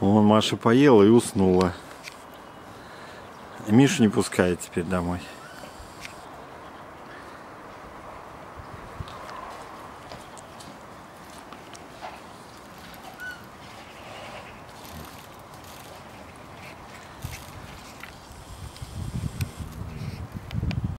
Вон Маша поела и уснула. Мишу не пускает теперь домой.